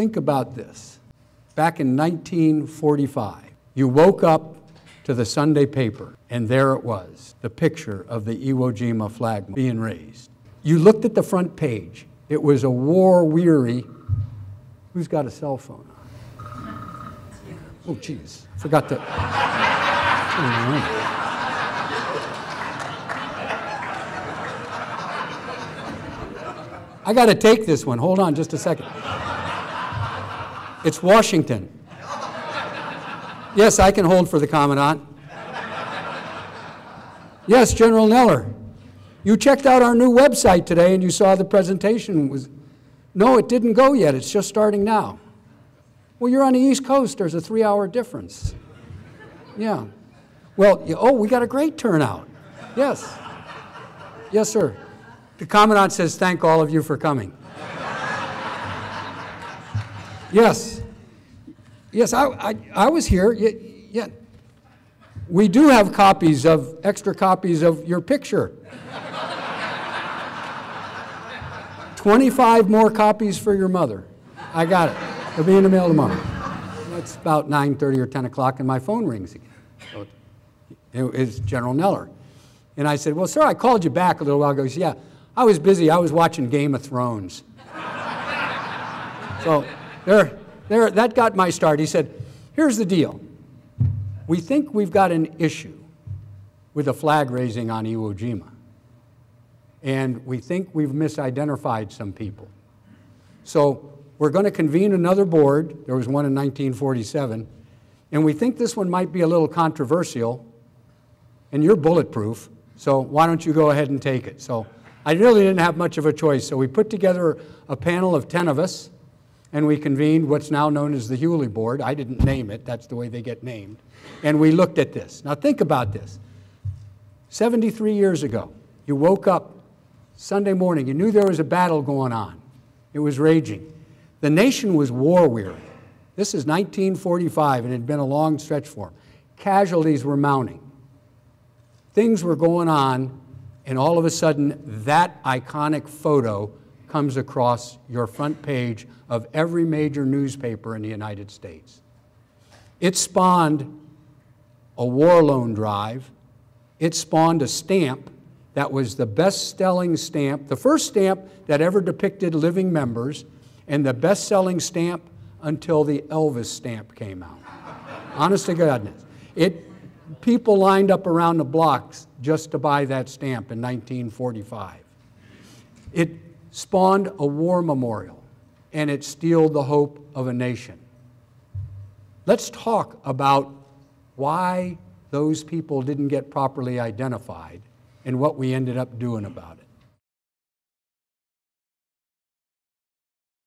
think about this. Back in 1945, you woke up to the Sunday paper, and there it was the picture of the Iwo Jima flag being raised. You looked at the front page, it was a war weary. Who's got a cell phone on? Oh, jeez. Forgot to. I got to take this one. Hold on just a second. It's Washington. Yes, I can hold for the Commandant. Yes, General Neller. You checked out our new website today and you saw the presentation was. No, it didn't go yet. It's just starting now. Well, you're on the East Coast. There's a three hour difference. Yeah. Well, oh, we got a great turnout. Yes. Yes, sir. The Commandant says, thank all of you for coming. Yes. Yes, I, I, I was here. Yeah. We do have copies of, extra copies of your picture. 25 more copies for your mother. I got it. It'll be in the mail tomorrow. It's about 9.30 or 10 o'clock, and my phone rings again. It's General Neller. And I said, well, sir, I called you back a little while ago. He said, yeah, I was busy. I was watching Game of Thrones. so there, there, that got my start. He said, here's the deal. We think we've got an issue with the flag raising on Iwo Jima and we think we've misidentified some people. So we're going to convene another board. There was one in 1947. And we think this one might be a little controversial, and you're bulletproof, so why don't you go ahead and take it? So I really didn't have much of a choice. So we put together a panel of 10 of us, and we convened what's now known as the Huly Board. I didn't name it, that's the way they get named. And we looked at this. Now think about this 73 years ago, you woke up Sunday morning. You knew there was a battle going on, it was raging. The nation was war weary. This is 1945, and it had been a long stretch for them. Casualties were mounting. Things were going on, and all of a sudden, that iconic photo comes across your front page of every major newspaper in the United States. It spawned a war loan drive. It spawned a stamp that was the best selling stamp, the first stamp that ever depicted living members, and the best selling stamp until the Elvis stamp came out. Honest to goodness. It, people lined up around the blocks just to buy that stamp in 1945. It spawned a war memorial, and it steeled the hope of a nation. Let's talk about why those people didn't get properly identified and what we ended up doing about it.